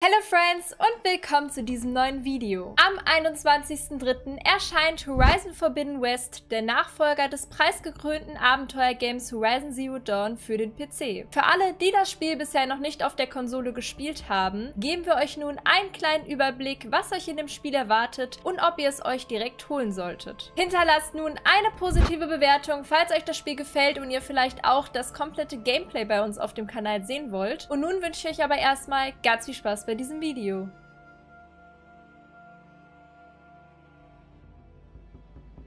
Hello Friends und willkommen zu diesem neuen Video. Am 21.03. erscheint Horizon Forbidden West, der Nachfolger des preisgekrönten Abenteuergames Horizon Zero Dawn für den PC. Für alle, die das Spiel bisher noch nicht auf der Konsole gespielt haben, geben wir euch nun einen kleinen Überblick, was euch in dem Spiel erwartet und ob ihr es euch direkt holen solltet. Hinterlasst nun eine positive Bewertung, falls euch das Spiel gefällt und ihr vielleicht auch das komplette Gameplay bei uns auf dem Kanal sehen wollt. Und nun wünsche ich euch aber erstmal ganz viel Spaß bei diesem Video.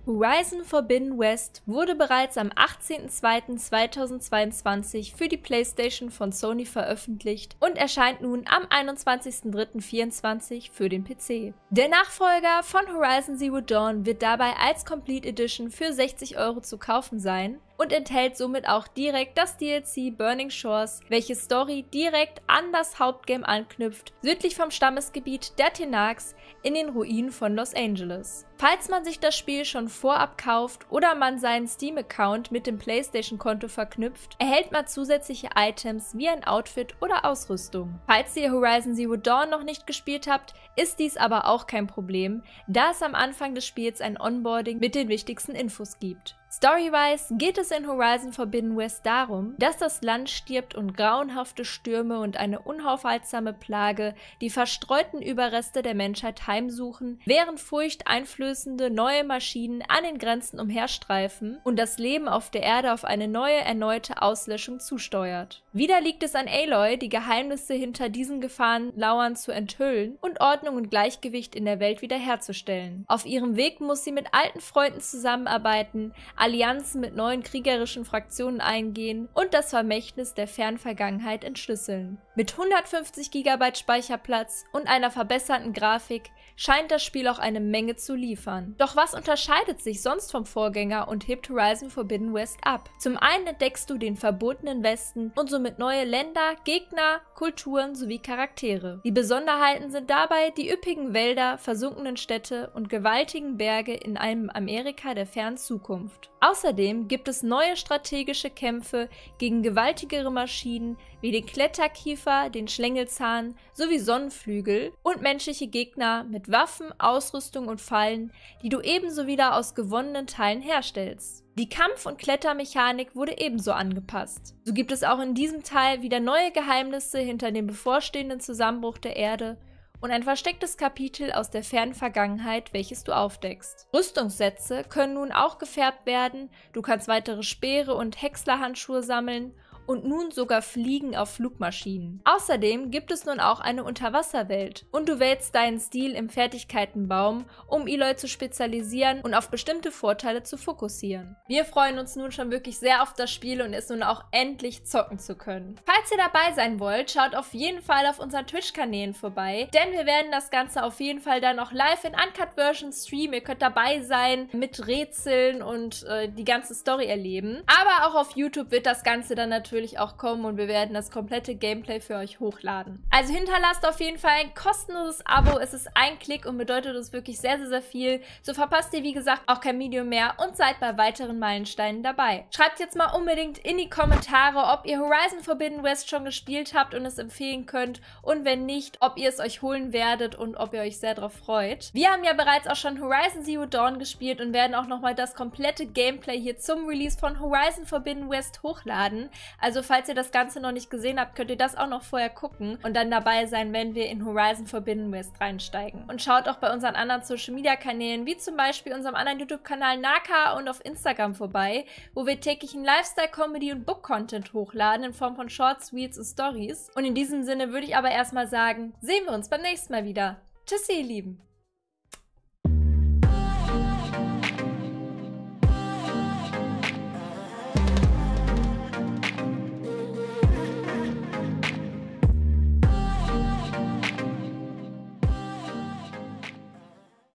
Horizon Forbidden West wurde bereits am 18.02.2022 für die PlayStation von Sony veröffentlicht und erscheint nun am 21.03.2024 für den PC. Der Nachfolger von Horizon Zero Dawn wird dabei als Complete Edition für 60 Euro zu kaufen sein und enthält somit auch direkt das DLC Burning Shores, welches Story direkt an das Hauptgame anknüpft, südlich vom Stammesgebiet der Tenarks in den Ruinen von Los Angeles. Falls man sich das Spiel schon vorab kauft oder man seinen Steam-Account mit dem PlayStation-Konto verknüpft, erhält man zusätzliche Items wie ein Outfit oder Ausrüstung. Falls ihr Horizon Zero Dawn noch nicht gespielt habt, ist dies aber auch kein Problem, da es am Anfang des Spiels ein Onboarding mit den wichtigsten Infos gibt. Storywise geht es in Horizon Forbidden West darum, dass das Land stirbt und grauenhafte Stürme und eine unaufhaltsame Plage die verstreuten Überreste der Menschheit heimsuchen, während furchteinflößende neue Maschinen an den Grenzen umherstreifen und das Leben auf der Erde auf eine neue erneute Auslöschung zusteuert. Wieder liegt es an Aloy, die Geheimnisse hinter diesen Gefahren lauern zu enthüllen und Ordnung und Gleichgewicht in der Welt wiederherzustellen. Auf ihrem Weg muss sie mit alten Freunden zusammenarbeiten, Allianzen mit neuen kriegerischen Fraktionen eingehen und das Vermächtnis der Fernvergangenheit entschlüsseln. Mit 150 GB Speicherplatz und einer verbesserten Grafik scheint das Spiel auch eine Menge zu liefern. Doch was unterscheidet sich sonst vom Vorgänger und hebt Horizon Forbidden West ab? Zum einen entdeckst du den verbotenen Westen und somit neue Länder, Gegner, Kulturen sowie Charaktere. Die Besonderheiten sind dabei die üppigen Wälder, versunkenen Städte und gewaltigen Berge in einem Amerika der fernen Zukunft. Außerdem gibt es neue strategische Kämpfe gegen gewaltigere Maschinen wie den Kletterkiefer, den Schlängelzahn sowie Sonnenflügel und menschliche Gegner mit Waffen, Ausrüstung und Fallen, die du ebenso wieder aus gewonnenen Teilen herstellst. Die Kampf- und Klettermechanik wurde ebenso angepasst. So gibt es auch in diesem Teil wieder neue Geheimnisse hinter dem bevorstehenden Zusammenbruch der Erde und ein verstecktes Kapitel aus der fernen Vergangenheit, welches du aufdeckst. Rüstungssätze können nun auch gefärbt werden, du kannst weitere Speere und Häckslerhandschuhe sammeln und nun sogar Fliegen auf Flugmaschinen. Außerdem gibt es nun auch eine Unterwasserwelt und du wählst deinen Stil im Fertigkeitenbaum, um Eloy zu spezialisieren und auf bestimmte Vorteile zu fokussieren. Wir freuen uns nun schon wirklich sehr auf das Spiel und es nun auch endlich zocken zu können. Falls ihr dabei sein wollt, schaut auf jeden Fall auf unseren Twitch-Kanälen vorbei, denn wir werden das Ganze auf jeden Fall dann auch live in Uncut-Version streamen. Ihr könnt dabei sein, mit Rätseln und äh, die ganze Story erleben. Aber auch auf YouTube wird das Ganze dann natürlich natürlich auch kommen und wir werden das komplette Gameplay für euch hochladen. Also hinterlasst auf jeden Fall ein kostenloses Abo. Es ist ein Klick und bedeutet uns wirklich sehr, sehr, sehr viel. So verpasst ihr, wie gesagt, auch kein Video mehr und seid bei weiteren Meilensteinen dabei. Schreibt jetzt mal unbedingt in die Kommentare, ob ihr Horizon Forbidden West schon gespielt habt und es empfehlen könnt und wenn nicht, ob ihr es euch holen werdet und ob ihr euch sehr darauf freut. Wir haben ja bereits auch schon Horizon Zero Dawn gespielt und werden auch nochmal das komplette Gameplay hier zum Release von Horizon Forbidden West hochladen. Also falls ihr das Ganze noch nicht gesehen habt, könnt ihr das auch noch vorher gucken und dann dabei sein, wenn wir in Horizon Forbidden West reinsteigen. Und schaut auch bei unseren anderen Social Media Kanälen, wie zum Beispiel unserem anderen YouTube-Kanal Naka und auf Instagram vorbei, wo wir täglichen Lifestyle, Comedy und Book-Content hochladen in Form von Shorts, Reels und Stories. Und in diesem Sinne würde ich aber erstmal sagen, sehen wir uns beim nächsten Mal wieder. Tschüssi, ihr Lieben!